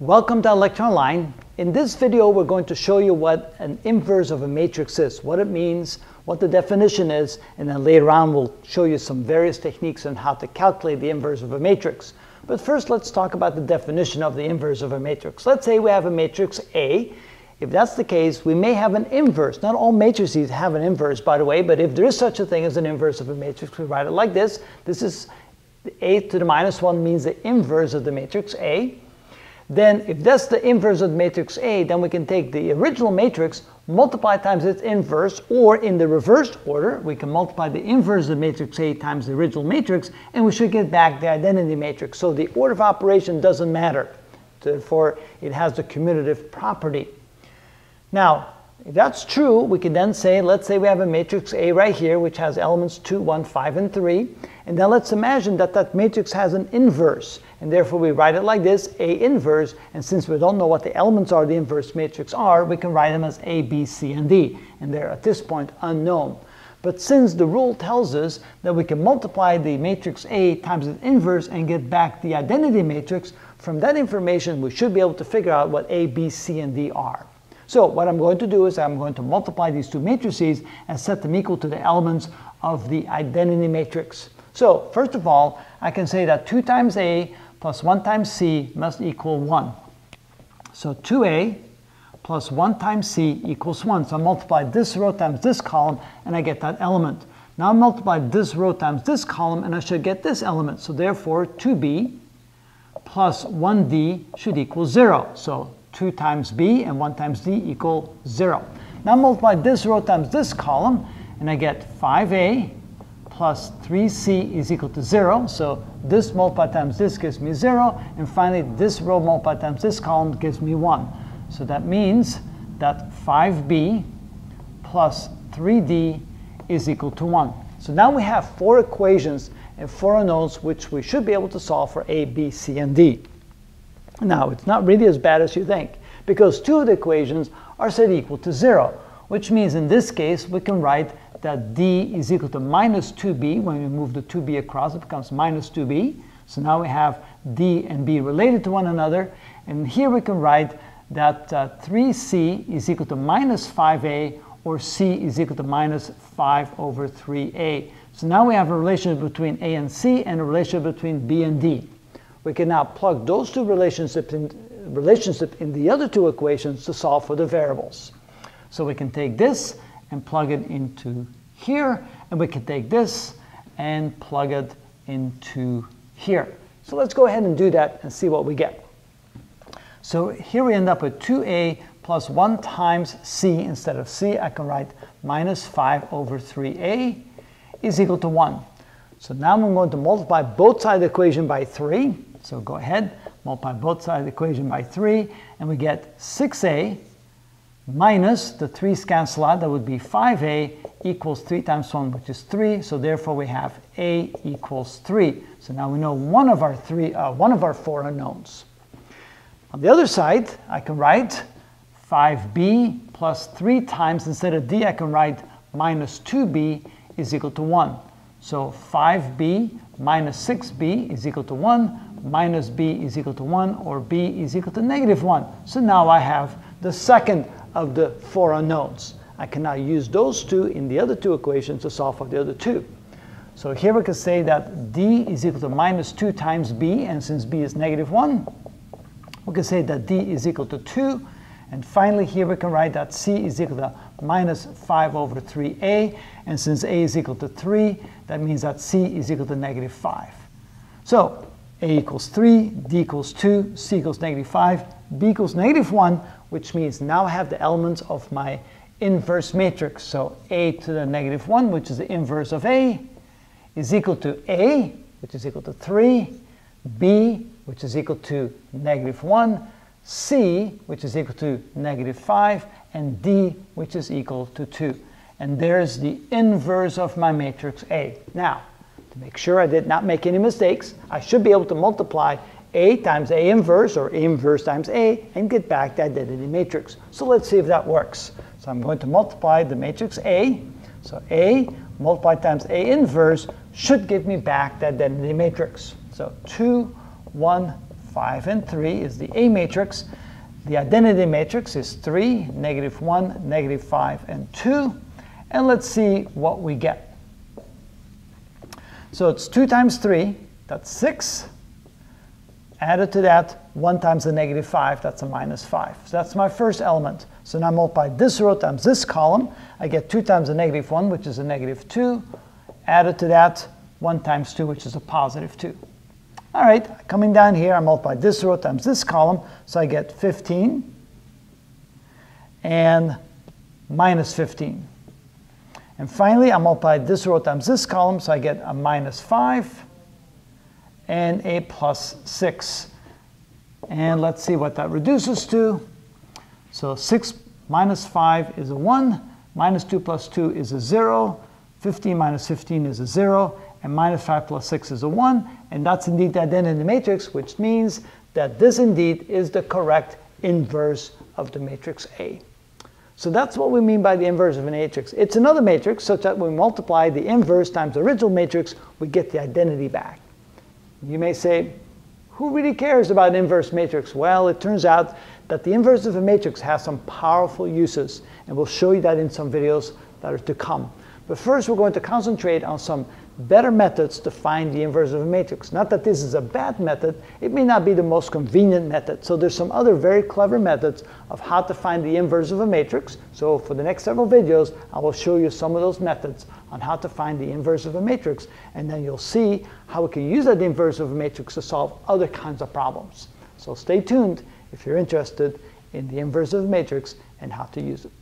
Welcome to ilectureonline. In this video, we're going to show you what an inverse of a matrix is, what it means, what the definition is, and then later on we'll show you some various techniques on how to calculate the inverse of a matrix. But first, let's talk about the definition of the inverse of a matrix. Let's say we have a matrix A. If that's the case, we may have an inverse. Not all matrices have an inverse, by the way, but if there is such a thing as an inverse of a matrix, we write it like this. This is A to the minus 1 means the inverse of the matrix A then if that's the inverse of matrix A, then we can take the original matrix, multiply times its inverse, or in the reversed order, we can multiply the inverse of matrix A times the original matrix, and we should get back the identity matrix. So the order of operation doesn't matter. Therefore, it has the commutative property. Now, if that's true, we can then say, let's say we have a matrix A right here, which has elements 2, 1, 5, and 3. And then let's imagine that that matrix has an inverse. And therefore, we write it like this, A inverse. And since we don't know what the elements are the inverse matrix are, we can write them as A, B, C, and D. And they're at this point unknown. But since the rule tells us that we can multiply the matrix A times its inverse and get back the identity matrix, from that information we should be able to figure out what A, B, C, and D are. So what I'm going to do is I'm going to multiply these two matrices and set them equal to the elements of the identity matrix. So first of all, I can say that 2 times A plus 1 times C must equal 1. So 2A plus 1 times C equals 1. So I multiply this row times this column and I get that element. Now I multiply this row times this column and I should get this element. So therefore 2B plus 1D should equal 0. So 2 times b and 1 times d equal 0. Now multiply this row times this column, and I get 5a plus 3c is equal to 0. So this multiplied times this gives me 0. And finally, this row multiplied times this column gives me 1. So that means that 5b plus 3d is equal to 1. So now we have four equations and four unknowns which we should be able to solve for a, b, c, and d. Now, it's not really as bad as you think, because two of the equations are set equal to 0, which means in this case we can write that d is equal to minus 2b. When we move the 2b across, it becomes minus 2b. So now we have d and b related to one another. And here we can write that uh, 3c is equal to minus 5a, or c is equal to minus 5 over 3a. So now we have a relationship between a and c and a relationship between b and d we can now plug those two relationships in, relationship in the other two equations to solve for the variables. So we can take this and plug it into here, and we can take this and plug it into here. So let's go ahead and do that and see what we get. So here we end up with 2a plus 1 times c. Instead of c, I can write minus 5 over 3a is equal to 1. So now I'm going to multiply both sides of the equation by 3. So go ahead, multiply both sides of the equation by 3, and we get 6a minus the 3's cancel out, that would be 5a equals 3 times 1, which is 3. So therefore we have a equals 3. So now we know one of our three, uh, one of our four unknowns. On the other side, I can write 5b plus 3 times, instead of d, I can write minus 2b is equal to 1. So 5b minus 6b is equal to 1, minus b is equal to 1 or b is equal to negative 1. So now I have the second of the four unknowns. I can now use those two in the other two equations to solve for the other two. So here we can say that d is equal to minus 2 times b, and since b is negative 1, we can say that d is equal to 2. And finally, here we can write that c is equal to minus 5 over 3a, and since a is equal to 3, that means that c is equal to negative 5. So a equals 3, d equals 2, c equals negative 5, b equals negative 1, which means now I have the elements of my inverse matrix. So a to the negative 1, which is the inverse of a, is equal to a, which is equal to 3, b, which is equal to negative 1, c, which is equal to negative 5, and d, which is equal to 2. And there's the inverse of my matrix A. Now, make sure I did not make any mistakes, I should be able to multiply A times A inverse or A inverse times A and get back the identity matrix. So let's see if that works. So I'm going to multiply the matrix A. So A multiplied times A inverse should give me back the identity matrix. So 2, 1, 5, and 3 is the A matrix. The identity matrix is 3, negative 1, negative 5, and 2. And let's see what we get. So it's 2 times 3, that's 6. Added to that, 1 times the negative 5, that's a minus 5. So that's my first element. So now multiply this row times this column. I get 2 times the negative 1, which is a negative 2. Added to that, 1 times 2, which is a positive 2. All right, coming down here, I multiply this row times this column, so I get 15 and minus 15. And finally, I multiply this row times this column, so I get a minus 5 and a plus 6. And let's see what that reduces to. So 6 minus 5 is a 1, minus 2 plus 2 is a 0, 15 minus 15 is a 0, and minus 5 plus 6 is a 1, and that's indeed the identity matrix, which means that this indeed is the correct inverse of the matrix A. So that's what we mean by the inverse of a matrix. It's another matrix such that when we multiply the inverse times the original matrix, we get the identity back. You may say, who really cares about inverse matrix? Well, it turns out that the inverse of a matrix has some powerful uses, and we'll show you that in some videos that are to come. But first, we're going to concentrate on some better methods to find the inverse of a matrix. Not that this is a bad method, it may not be the most convenient method. So there's some other very clever methods of how to find the inverse of a matrix. So for the next several videos, I will show you some of those methods on how to find the inverse of a matrix. And then you'll see how we can use that inverse of a matrix to solve other kinds of problems. So stay tuned if you're interested in the inverse of a matrix and how to use it.